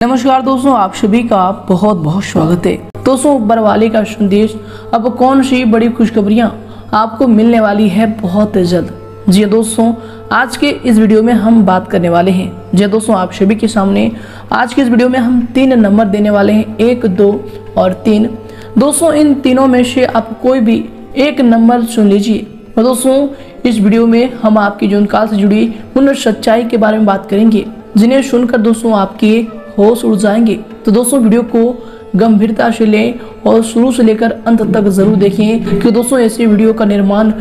नमस्कार दोस्तों, आप सभी का बहुत बहुत स्वागत है। दोस्तों ऊपर वाले का संदेश। अब कौन सी बड़ी खुशखबरियाँ आपको मिलने वाली है बहुत जल्द? जी हाँ दोस्तों, आज के इस वीडियो में हम बात करने वाले हैं। जी हाँ दोस्तों, आप सभी के सामने आज के इस वीडियो में हम तीन नंबर देने वाले हैं। एक, दो और तीन। दोस्तों, इन तीनों में से आप कोई भी एक नंबर चुन लीजिए। और दोस्तों, इस वीडियो में हम आपकी जीवन काल से जुड़ी उन सच्चाई के बारे में बात करेंगे, जिन्हें सुनकर दोस्तों आपके होश उड़ जाएँगे। तो दोस्तों, वीडियो को गंभीरता से लें और शुरू से लेकर अंत तक ज़रूर देखें क्योंकि दोस्तों, ऐसे वीडियो का निर्माण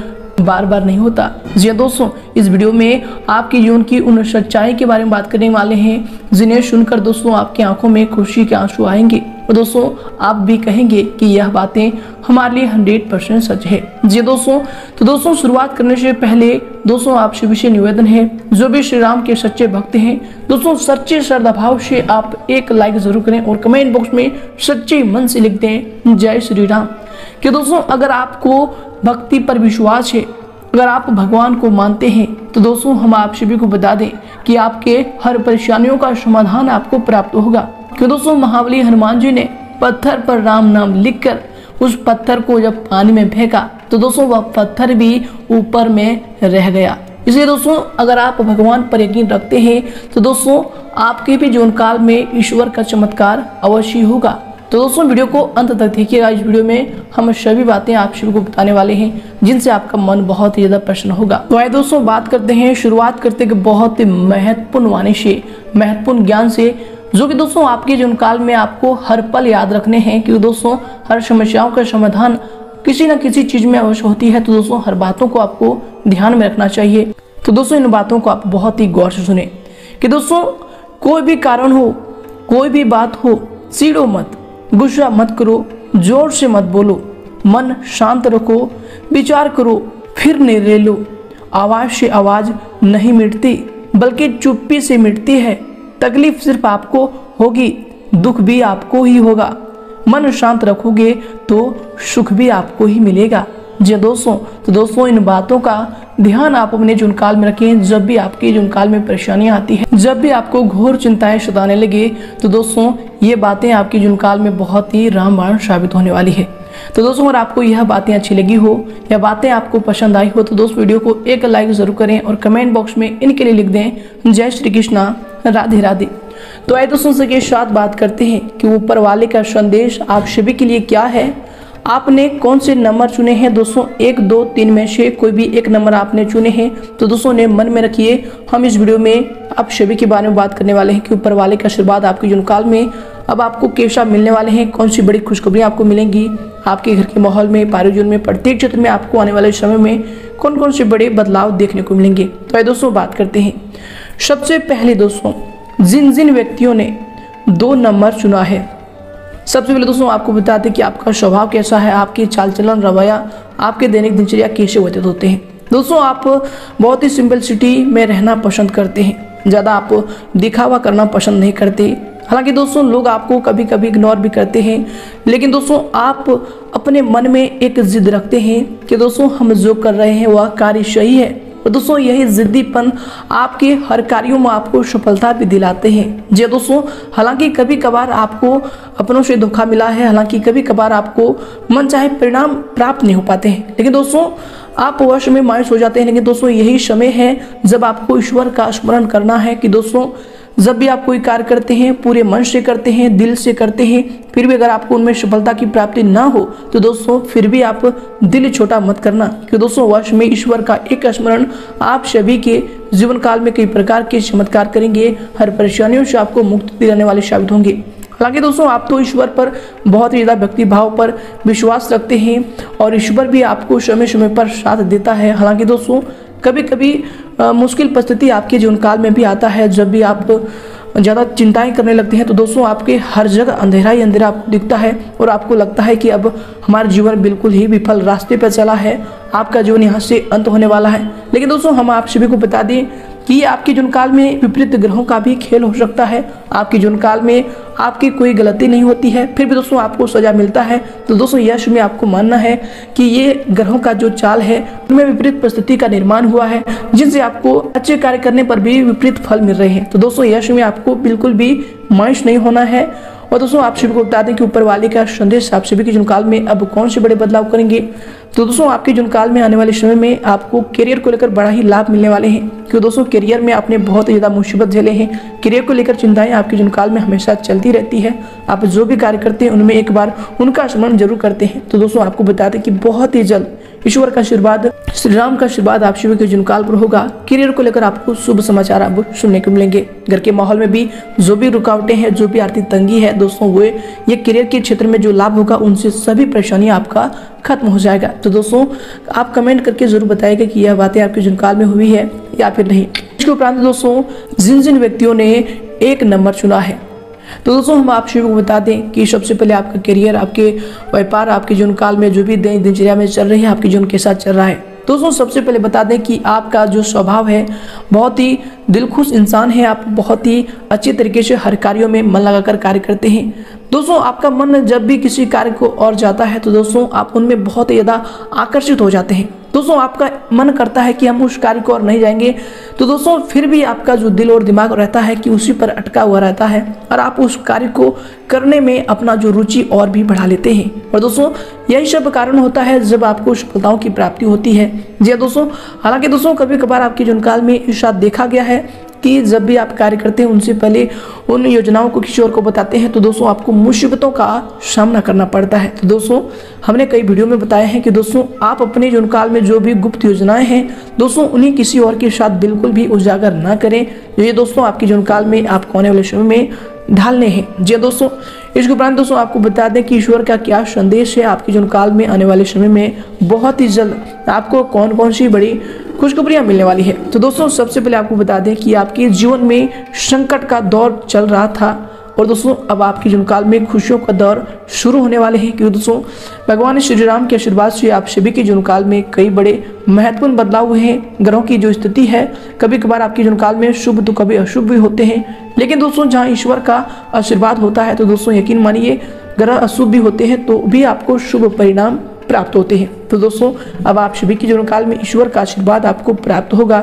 बार बार नहीं होता। जी हाँ दोस्तों, इस वीडियो में आपके जीवन की उन सच्चाई के बारे में बात करने वाले हैं। जिन्हें सुनकर दोस्तों, आपकी आँखों में खुशी के आँसू आएँगे। और दोस्तों, आप भी कहेंगे कि यह बातें हमारे लिए हंड्रेड परसेंट सच है। जी हाँ दोस्तों तो दोस्तों, शुरुआत करने से पहले, दोस्तों, आपसे विषय निवेदन है, जो भी श्री राम के सच्चे भक्त हैं, दोस्तों, सच्चे श्रद्धा भाव से आप एक लाइक ज़रूर करें और कमेंट बॉक्स में सच्चे मन से लिख दें, जय श्री राम। कि दोस्तों, अगर आपको भक्ति पर विश्वास है, अगर आप भगवान को मानते हैं तो दोस्तों, हम आप सभी को बता दें कि आपके हर परेशानियों का समाधान आपको प्राप्त होगा। क्यों दोस्तों, महाबली हनुमान जी ने पत्थर पर राम नाम लिखकर उस पत्थर को जब पानी में फेंका तो दोस्तों, वह पत्थर भी ऊपर में रह गया। इसलिए दोस्तों, अगर आप भगवान पर यकीन रखते हैं तो दोस्तों, आपके भी जीवन काल में ईश्वर का चमत्कार अवश्य होगा। तो दोस्तों, वीडियो को अंत तक देखिएगा इस वीडियो में हम सभी बातें आप सभी को बताने वाले हैं, जिनसे आपका मन बहुत ही ज़्यादा प्रसन्न होगा। तो आइए दोस्तों, बात करते हैं, शुरुआत करते हैं बहुत ही महत्वपूर्ण वाणी से, महत्वपूर्ण ज्ञान से, जो कि दोस्तों आपके जीवन काल में आपको हर पल याद रखने हैं, क्योंकि दोस्तों, हर समस्याओं का समाधान किसी न किसी चीज़ में अवश्य होती है। तो दोस्तों, हर बातों को आपको ध्यान में रखना चाहिए। तो दोस्तों, इन बातों को आप बहुत ही गौर से सुने कि दोस्तों, कोई भी कारण हो, कोई भी बात हो, सीढ़ो मत। गुस्सा मत करो, ज़ोर से मत बोलो। मन शांत रखो, विचार करो, फिर निर्णय लो। आवाज़ से आवाज़ नहीं मिटती, बल्कि चुप्पी से मिटती है। तकलीफ़ सिर्फ़ आपको होगी, दुख भी आपको ही होगा। मन शांत रखोगे तो सुख भी आपको ही मिलेगा। जी दोस्तों तो दोस्तों, इन बातों का ध्यान आप अपने जुन काल में रखें। जब भी आपकी जुन काल में परेशानियाँ आती है, जब भी आपको घोर चिंताएँ सताने लगे तो दोस्तों, ये बातें आपकी जुन काल में बहुत ही रामबाण साबित होने वाली है। तो दोस्तों, अगर आपको यह बातें अच्छी लगी हो, या बातें आपको पसंद आई हो तो दोस्त, वीडियो को एक लाइक ज़रूर करें और कमेंट बॉक्स में इनके लिए लिख दें, जय श्री कृष्णा, राधे राधे। तो आए दोस्तों के साथ बात करते हैं कि ऊपर वाले का संदेश आप सभी के लिए क्या है? आपने कौन से नंबर चुने हैं? दोस्तों, एक, दो, तीन में से कोई भी एक नंबर आपने चुने हैं तो दोस्तों ने मन में रखिए। हम इस वीडियो में आप सभी के बारे में बात करने वाले हैं, कि ऊपर वाले का आशीर्वाद आपके जुनकाल में अब आपको कैसा मिलने वाले हैं। कौन सी बड़ी खुशखबरियाँ आपको मिलेंगी? आपके घर के माहौल में पारिजन में, प्रत्येक क्षेत्र में आपको आने वाले समय में कौन कौन से बड़े बदलाव देखने को मिलेंगे? तो आइए दोस्तों, बात करते हैं। सबसे पहले दोस्तों जिन जिन व्यक्तियों ने दो नंबर चुना है सबसे पहले दोस्तों, आपको बता दें कि आपका स्वभाव कैसा है, आपकी चाल चलन रवैया, आपके दैनिक दिनचर्या कैसे व्यतीत होते हैं। दोस्तों, आप बहुत ही सिंपल सिटी में रहना पसंद करते हैं। ज़्यादा आप दिखावा करना पसंद नहीं करते। हालाँकि दोस्तों, लोग आपको कभी कभी इग्नोर भी करते हैं। लेकिन दोस्तों, आप अपने मन में एक जिद रखते हैं कि दोस्तों, हम जो कर रहे हैं, वह कार्य सही है। और दोस्तों, यही जिद्दीपन आपके हर कार्यों में आपको सफलता भी दिलाते हैं। जी दोस्तों, हालाँकि कभी कभार आपको अपनों से धोखा मिला है, हालाँकि कभी कभार आपको मन चाहे परिणाम प्राप्त नहीं हो पाते हैं। लेकिन दोस्तों, आप वर्ष में मायूस हो जाते हैं। लेकिन दोस्तों, यही समय है जब आपको ईश्वर का स्मरण करना है कि दोस्तों जब भी आप कोई कार्य करते हैं, पूरे मन से करते हैं, दिल से करते हैं, फिर भी अगर आपको उनमें सफलता की प्राप्ति ना हो तो दोस्तों, फिर भी आप दिल छोटा मत करना, क्योंकि दोस्तों, वर्ष में ईश्वर का एक स्मरण आप सभी के जीवन काल में कई प्रकार के चमत्कार करेंगे। हर परेशानियों से आपको मुक्ति दिलाने वाले साबित होंगे। हालाँकि दोस्तों, आप तो ईश्वर पर बहुत ही ज़्यादा भक्ति भाव पर विश्वास रखते हैं और ईश्वर भी आपको समय समय पर साथ देता है। हालाँकि दोस्तों कभी कभी मुश्किल परिस्थिति आपके जीवन काल में भी आता है। जब भी आप ज़्यादा चिंताएँ करने लगती हैं तो दोस्तों आपके हर जगह अंधेरा ही अंधेरा दिखता है और आपको लगता है कि अब हमारा जीवन बिल्कुल ही विफल रास्ते पर चला है। आपका जीवन यहाँ से अंत होने वाला है। लेकिन दोस्तों हम आप सभी को बता दें कि ये आपके जुन काल में विपरीत ग्रहों का भी खेल हो सकता है। आपके जुन काल में आपकी कोई गलती नहीं होती है। फिर भी दोस्तों, आपको सजा मिलता है। तो दोस्तों, यश में आपको मानना है कि ये ग्रहों का जो चाल है, उनमें विपरीत परिस्थिति का निर्माण हुआ है, जिनसे आपको अच्छे कार्य करने पर भी विपरीत फल मिल रहे हैं। तो दोस्तों, यश में आपको बिल्कुल भी मायूस नहीं होना है। और दोस्तों, आप सभी को बता दें कि ऊपर वाले का संदेश आप सभी के जुनकाल में अब कौन से बड़े बदलाव करेंगे? तो दोस्तों, आपके जुनकाल में आने वाले समय में आपको करियर को लेकर बड़ा ही लाभ मिलने वाले हैं। क्योंकि दोस्तों करियर में आपने बहुत ज़्यादा मुसीबत झेले हैं। करियर को लेकर चिंताएँ आपके जुनकाल में हमेशा चलती रहती है। आप जो भी कार्य करते हैं, उनमें एक बार उनका स्मरण ज़रूर करते हैं। तो दोस्तों, आपको बता दें कि बहुत ही जल्द ईश्वर का आशीर्वाद, श्री राम का आशीर्वाद आप शिव के जुनकाल पर होगा। करियर को लेकर आपको शुभ समाचार अब सुनने को मिलेंगे। घर के माहौल में भी जो भी रुकावटें हैं, जो भी आर्थिक तंगी है, दोस्तों, वो ये करियर के क्षेत्र में जो लाभ होगा, उनसे सभी परेशानियाँ आपका खत्म हो जाएगा। तो दोस्तों, आप कमेंट करके ज़रूर बताएगा कि यह बातें आपके जुनकाल में हुई है या फिर नहीं। इसके उपरांत दोस्तों, जिन जिन व्यक्तियों ने एक नंबर चुना है तो दोस्तों, हम आप सभी को बता दें कि सबसे पहले आपका करियर आपके व्यापार, आपके जीवन काल में जो भी दिनचर्या में चल रही है, आपके जीवन के साथ चल रहा है। दोस्तों, सबसे पहले बता दें कि आपका जो स्वभाव है, बहुत ही दिलखुश इंसान है। आप बहुत ही अच्छे तरीके से हर कार्यों में मन लगाकर कार्य करते हैं। दोस्तों, आपका मन जब भी किसी कार्य को और जाता है तो दोस्तों, आप उनमें बहुत ज़्यादा आकर्षित हो जाते हैं। दोस्तों, आपका मन करता है कि हम उस कार्य को और नहीं जाएँगे तो दोस्तों, फिर भी आपका जो दिल और दिमाग रहता है कि उसी पर अटका हुआ रहता है और आप उस कार्य को करने में अपना जो रुचि और भी बढ़ा लेते हैं। और दोस्तों, यही सब कारण होता है जब आपको सफलताओं की प्राप्ति होती है। जी हाँ दोस्तों, हालाँकि दोस्तों कभी कभार आपके जुनकाल में इस देखा गया है कि जब भी आप कार्य करते हैं, उनसे पहले उन योजनाओं को किसी और को बताते हैं तो दोस्तों आपको मुसीबतों का सामना करना पड़ता है। तो दोस्तों, हमने कई वीडियो में बताया है कि दोस्तों, आप अपने जीवन काल में जो भी गुप्त योजनाएँ हैं, दोस्तों, उन्हें किसी और के साथ बिल्कुल भी उजागर ना करें। ये दोस्तों, आपके जीवन काल में, आपको आने वाले समय में ढालने हैं। जी हाँ दोस्तों इसके उपरांत दोस्तों, आपको बता दें कि ईश्वर का क्या संदेश है आपके जीवन काल में आने वाले समय में। बहुत ही जल्द आपको कौन कौन सी बड़ी खुशखबरियाँ मिलने वाली है। तो दोस्तों, सबसे पहले आपको बता दें कि आपके जीवन में संकट का दौर चल रहा था और दोस्तों, अब आपके जीवन काल में खुशियों का दौर शुरू होने वाले हैं। क्योंकि दोस्तों, भगवान श्री राम के आशीर्वाद से आप सभी के जीवन काल में कई बड़े महत्वपूर्ण बदलाव हुए हैं। ग्रहों की जो स्थिति है कभी कभार आपके जीवन काल में शुभ तो कभी अशुभ भी होते हैं। लेकिन दोस्तों, जहाँ ईश्वर का आशीर्वाद होता है तो दोस्तों, यकीन मानिए, ग्रह अशुभ भी होते हैं तो भी आपको शुभ परिणाम प्राप्त होते हैं। तो दोस्तों, अब आप सभी के जीवन काल में ईश्वर का आशीर्वाद आपको प्राप्त होगा।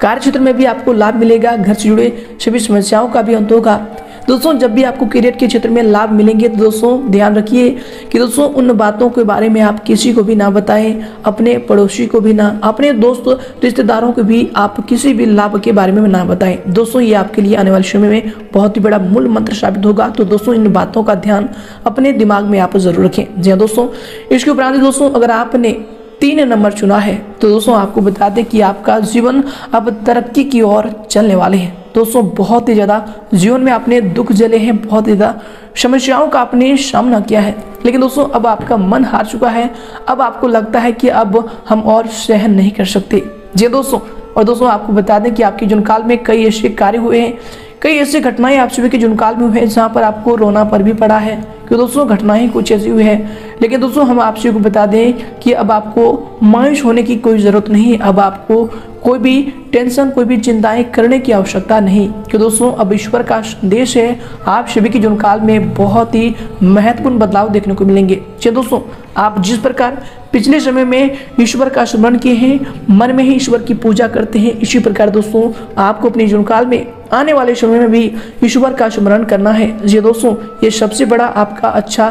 कार्य क्षेत्र में भी आपको लाभ मिलेगा, घर से जुड़े सभी समस्याओं का भी अंत होगा। दोस्तों, जब भी आपको करियर के क्षेत्र में लाभ मिलेंगे तो दोस्तों, ध्यान रखिए कि दोस्तों, उन बातों के बारे में आप किसी को भी ना बताएँ, अपने पड़ोसी को भी ना, अपने दोस्त रिश्तेदारों को भी आप किसी भी लाभ के बारे में ना बताएँ। दोस्तों, ये आपके लिए आने वाले समय में बहुत ही बड़ा मूल मंत्र साबित होगा। तो दोस्तों, इन बातों का ध्यान अपने दिमाग में आप ज़रूर रखें। जी हाँ दोस्तों, इसके उपरांत दोस्तों, अगर आपने तीन नंबर चुना है तो दोस्तों, आपको बता दें कि आपका जीवन अब तरक्की की ओर चलने वाले हैं। दोस्तों, बहुत ही ज़्यादा जीवन में आपने दुख जले हैं, बहुत ही ज़्यादा समस्याओं का आपने सामना किया है। लेकिन दोस्तों, अब आपका मन हार चुका है। अब आपको लगता है कि अब हम और सहन नहीं कर सकते। जी दोस्तों, और दोस्तों, आपको बता दें कि आपके काल में कई ऐसे कार्य हुए हैं कई ऐसी घटनाएँ आप सभी के जुनकाल में हुए हैं, जहाँ पर आपको रोना पर भी पड़ा है। कि दोस्तों घटनाएँ कुछ ऐसी हुई है। लेकिन दोस्तों, हम आप सभी को बता दें कि अब आपको मायूस होने की कोई ज़रूरत नहीं, अब आपको कोई भी टेंशन, कोई भी चिंताएँ करने की आवश्यकता नहीं। कि दोस्तों, अब ईश्वर का संदेश है, आप सभी के जुनकाल में बहुत ही महत्वपूर्ण बदलाव देखने को मिलेंगे। चलिए दोस्तों, आप जिस प्रकार पिछले समय में ईश्वर का स्मरण किए हैं, मन में ही ईश्वर की पूजा करते हैं, इसी प्रकार दोस्तों, आपको अपने जीवन काल में आने वाले समय में भी ईश्वर का स्मरण करना है। ये दोस्तों, ये सबसे बड़ा आपका अच्छा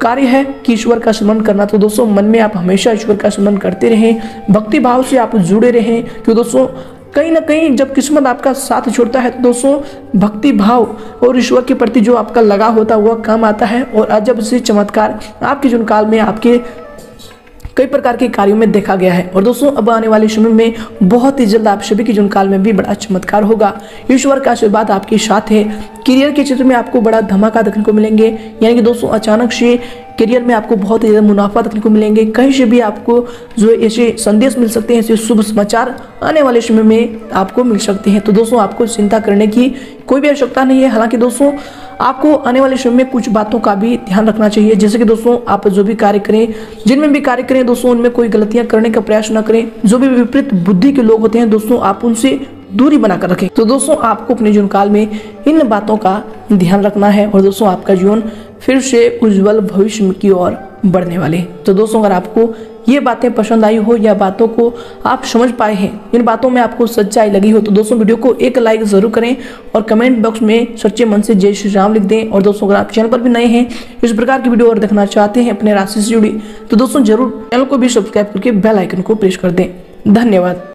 कार्य है कि ईश्वर का स्मरण करना। तो दोस्तों, मन में आप हमेशा ईश्वर का स्मरण करते रहें भक्ति भाव से आप जुड़े रहें। क्यों दोस्तों, कहीं ना कहीं जब किस्मत आपका साथ छोड़ता है तो दोस्तों भक्ति भाव और ईश्वर के प्रति जो आपका लगा होता है, वह काम आता है। और अजब से चमत्कार आपके जीवन काल में आपके कई प्रकार के कार्यों में देखा गया है। और दोस्तों, अब आने वाले समय में बहुत ही जल्द आप सभी के जुन काल में भी बड़ा चमत्कार होगा। ईश्वर का आशीर्वाद आपके साथ है। करियर के क्षेत्र में आपको बड़ा धमाका देखने को मिलेंगे। यानी कि दोस्तों, अचानक से करियर में आपको बहुत ही ज़्यादा मुनाफा देखने को मिलेंगे। कहीं से भी आपको जो ऐसे संदेश मिल सकते हैं, ऐसे शुभ समाचार आने वाले समय में आपको मिल सकते हैं। तो दोस्तों, आपको चिंता करने की कोई भी आवश्यकता नहीं है। हालाँकि दोस्तों, आपको आने वाले समय में कुछ बातों का भी ध्यान रखना चाहिए। जैसे कि दोस्तों, आप जो भी कार्य करें, जिनमें भी कार्य करें, दोस्तों, उनमें कोई गलतियाँ करने का प्रयास ना करें। जो भी विपरीत बुद्धि के लोग होते हैं, दोस्तों, आप उनसे दूरी बनाकर रखें। तो दोस्तों, आपको अपने जीवन काल में इन बातों का ध्यान रखना है और दोस्तों, आपका जीवन फिर से उज्जवल भविष्य की ओर बढ़ने वाले तो दोस्तों, अगर आपको ये बातें पसंद आई हो या बातों को आप समझ पाए हैं, इन बातों में आपको सच्चाई लगी हो तो दोस्तों, वीडियो को एक लाइक ज़रूर करें और कमेंट बॉक्स में सच्चे मन से जय श्री राम लिख दें। और दोस्तों, अगर आप चैनल पर भी नए हैं, इस प्रकार की वीडियो और देखना चाहते हैं अपने राशि से जुड़ी तो दोस्तों, ज़रूर चैनल को भी सब्सक्राइब करके बेल आइकन को प्रेस कर दें। धन्यवाद।